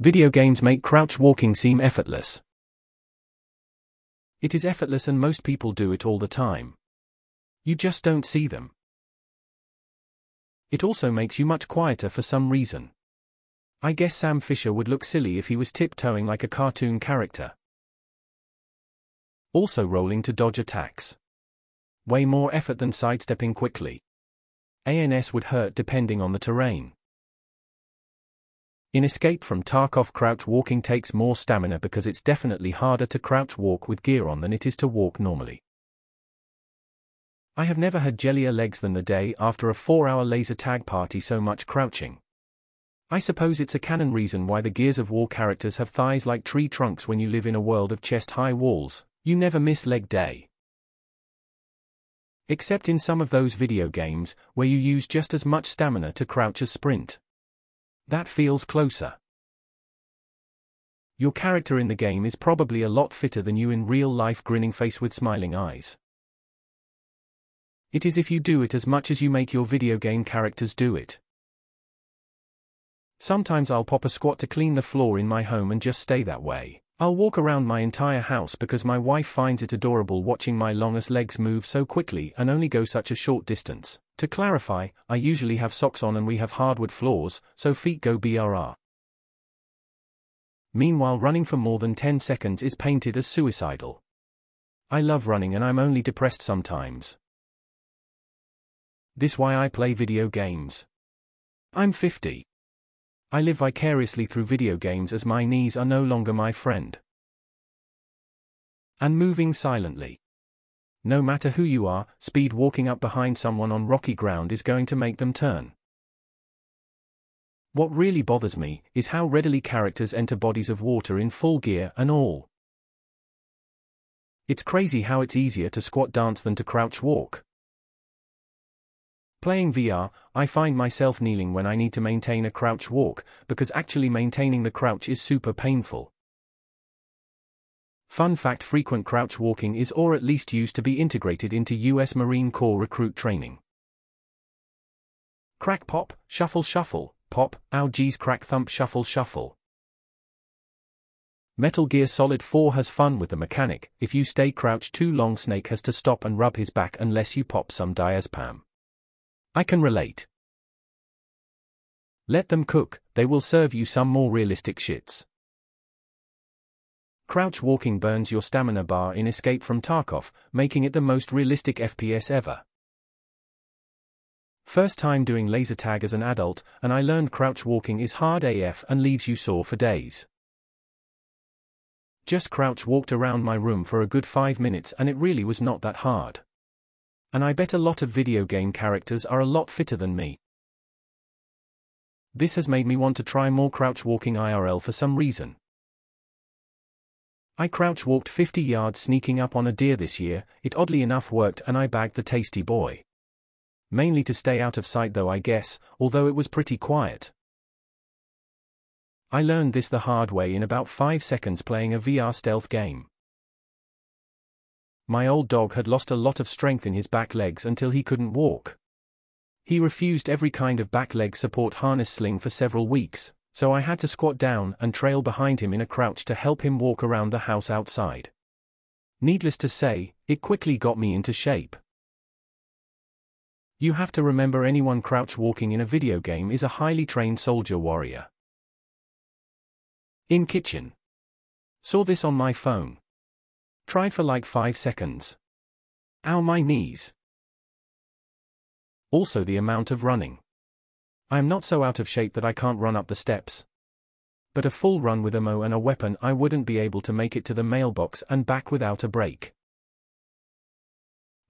Video games make crouch walking seem effortless. It is effortless and most people do it all the time. You just don't see them. It also makes you much quieter for some reason. I guess Sam Fisher would look silly if he was tiptoeing like a cartoon character. Also rolling to dodge attacks. Way more effort than sidestepping quickly. ANS would hurt depending on the terrain. In Escape from Tarkov crouch walking takes more stamina because it's definitely harder to crouch walk with gear on than it is to walk normally. I have never had jellier legs than the day after a 4-hour laser tag party so much crouching. I suppose it's a canon reason why the Gears of War characters have thighs like tree trunks when you live in a world of chest-high walls, you never miss leg day. Except in some of those video games, where you use just as much stamina to crouch as sprint. That feels closer. Your character in the game is probably a lot fitter than you in real life grinning face with smiling eyes. It is if you do it as much as you make your video game characters do it. Sometimes I'll pop a squat to clean the floor in my home and just stay that way. I'll walk around my entire house because my wife finds it adorable watching my longest legs move so quickly and only go such a short distance. To clarify, I usually have socks on and we have hardwood floors, so feet go BRR. Meanwhile running for more than 10 seconds is painted as suicidal. I love running and I'm only depressed sometimes. This why I play video games. I'm 50. I live vicariously through video games as my knees are no longer my friend. And moving silently. No matter who you are, speed walking up behind someone on rocky ground is going to make them turn. What really bothers me is how readily characters enter bodies of water in full gear and all. It's crazy how it's easier to squat dance than to crouch walk. Playing VR, I find myself kneeling when I need to maintain a crouch walk, because actually maintaining the crouch is super painful. Fun fact frequent crouch walking is or at least used to be integrated into US Marine Corps recruit training. Crack pop, shuffle shuffle, pop, ow geez crack thump shuffle shuffle. Metal Gear Solid 4 has fun with the mechanic, if you stay crouched too long Snake has to stop and rub his back unless you pop some diazepam. I can relate. Let them cook, they will serve you some more realistic shits. Crouch walking burns your stamina bar in Escape from Tarkov, making it the most realistic FPS ever. First time doing laser tag as an adult, and I learned crouch walking is hard AF and leaves you sore for days. Just crouch walked around my room for a good 5 minutes and it really was not that hard. And I bet a lot of video game characters are a lot fitter than me. This has made me want to try more crouch walking IRL for some reason. I crouch walked 50 yards sneaking up on a deer this year, it oddly enough worked and I bagged the tasty boy. Mainly to stay out of sight though I guess, although it was pretty quiet. I learned this the hard way in about 5 seconds playing a VR stealth game. My old dog had lost a lot of strength in his back legs until he couldn't walk. He refused every kind of back leg support harness sling for several weeks, so I had to squat down and trail behind him in a crouch to help him walk around the house outside. Needless to say, it quickly got me into shape. You have to remember anyone crouch walking in a video game is a highly trained soldier warrior. In kitchen. Saw this on my phone. Tried for like 5 seconds. Ow my knees. Also the amount of running. I am not so out of shape that I can't run up the steps. But a full run with a mo and a weapon I wouldn't be able to make it to the mailbox and back without a break.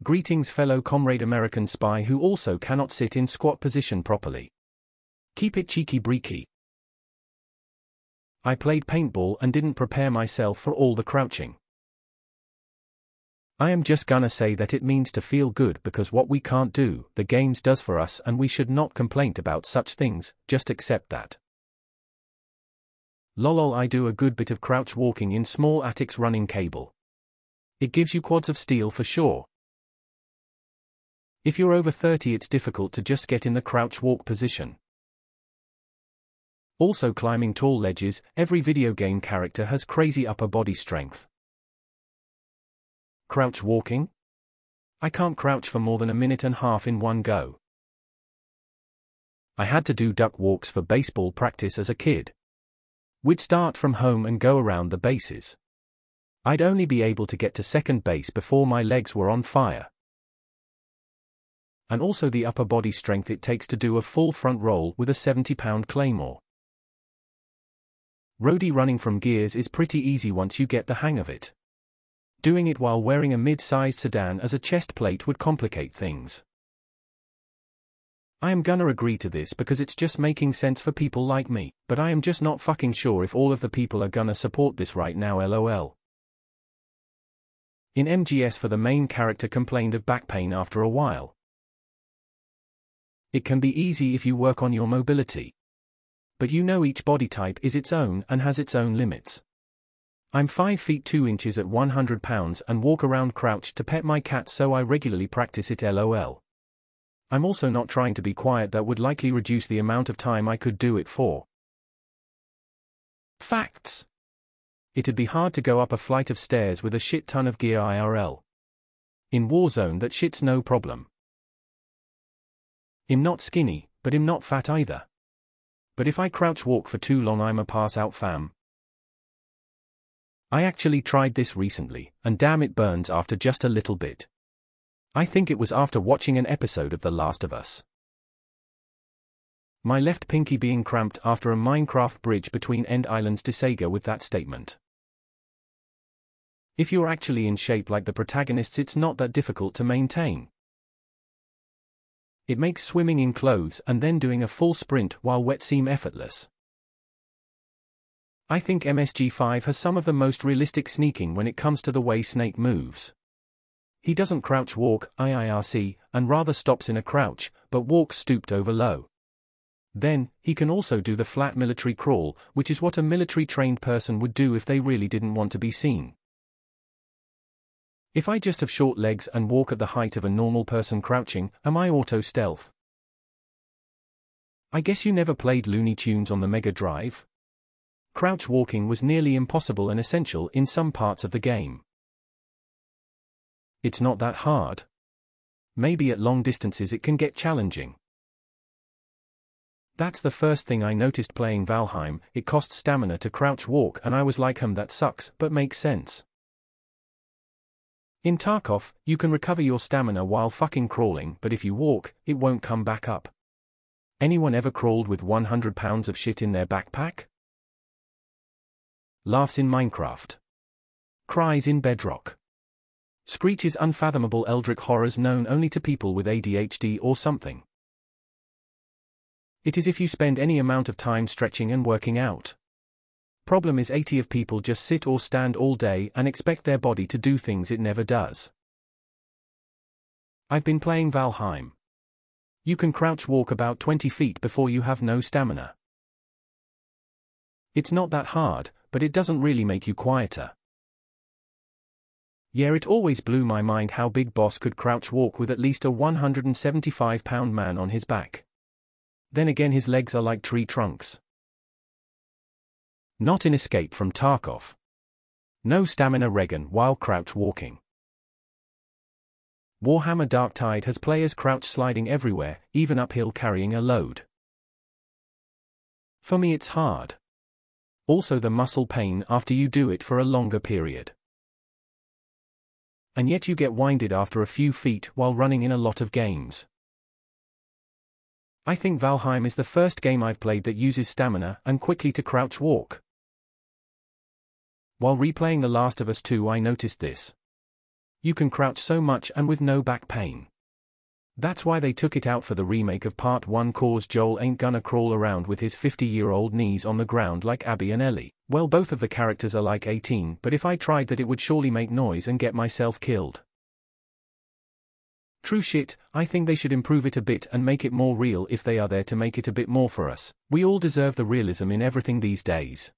Greetings fellow comrade American spy who also cannot sit in squat position properly. Keep it cheeky breeky. I played paintball and didn't prepare myself for all the crouching. I am just gonna say that it means to feel good because what we can't do, the games does for us and we should not complain about such things, just accept that. Lolol I do a good bit of crouch walking in small attics running cable. It gives you quads of steel for sure. If you're over 30 it's difficult to just get in the crouch walk position. Also climbing tall ledges, every video game character has crazy upper body strength. Crouch walking? I can't crouch for more than a minute and a half in one go. I had to do duck walks for baseball practice as a kid. We'd start from home and go around the bases. I'd only be able to get to second base before my legs were on fire. And also the upper body strength it takes to do a full front roll with a 70 pound claymore. Roadie running from gears is pretty easy once you get the hang of it. Doing it while wearing a mid-sized sedan as a chest plate would complicate things. I am gonna agree to this because it's just making sense for people like me, but I am just not fucking sure if all of the people are gonna support this right now lol. In MGS4 the main character complained of back pain after a while. It can be easy if you work on your mobility but you know each body type is its own and has its own limits. I'm 5 feet 2 inches at 100 pounds and walk around crouched to pet my cat so I regularly practice it lol. I'm also not trying to be quiet that would likely reduce the amount of time I could do it for. Facts. It'd be hard to go up a flight of stairs with a shit ton of gear IRL. In Warzone that shit's no problem. I'm not skinny, but I'm not fat either. But if I crouch walk for too long I'm a pass out fam. I actually tried this recently, and damn it burns after just a little bit. I think it was after watching an episode of The Last of Us. My left pinky being cramped after a Minecraft bridge between End Islands to Sega with that statement. If you're actually in shape like the protagonists it's not that difficult to maintain. It makes swimming in clothes and then doing a full sprint while wet seem effortless. I think MSG5 has some of the most realistic sneaking when it comes to the way Snake moves. He doesn't crouch walk, IIRC, and rather stops in a crouch, but walks stooped over low. Then, he can also do the flat military crawl, which is what a military trained person would do if they really didn't want to be seen. If I just have short legs and walk at the height of a normal person crouching, am I auto stealth? I guess you never played Looney Tunes on the Mega Drive? Crouch walking was nearly impossible and essential in some parts of the game. It's not that hard. Maybe at long distances it can get challenging. That's the first thing I noticed playing Valheim, it costs stamina to crouch walk and I was like him that sucks, but makes sense. In Tarkov, you can recover your stamina while fucking crawling, but if you walk, it won't come back up. Anyone ever crawled with 100 pounds of shit in their backpack? Laughs in Minecraft. Cries in Bedrock. Screeches unfathomable eldritch horrors known only to people with ADHD or something. It is if you spend any amount of time stretching and working out. Problem is 80 of people just sit or stand all day and expect their body to do things it never does. I've been playing Valheim. You can crouch walk about 20 feet before you have no stamina. It's not that hard, but it doesn't really make you quieter. Yeah, it always blew my mind how Big Boss could crouch walk with at least a 175 pound man on his back. Then again, his legs are like tree trunks. Not in Escape from Tarkov. No stamina regen while crouch walking. Warhammer Dark Tide has players crouch sliding everywhere, even uphill carrying a load. For me it's hard. Also the muscle pain after you do it for a longer period. And yet you get winded after a few feet while running in a lot of games. I think Valheim is the first game I've played that uses stamina and quickly to crouch walk. While replaying The Last of Us 2 I noticed this. You can crouch so much and with no back pain. That's why they took it out for the remake of Part 1 cause Joel ain't gonna crawl around with his 50-year-old knees on the ground like Abby and Ellie. Well both of the characters are like 18 but if I tried that it would surely make noise and get myself killed. True shit, I think they should improve it a bit and make it more real if they are there to make it a bit more for us. We all deserve the realism in everything these days.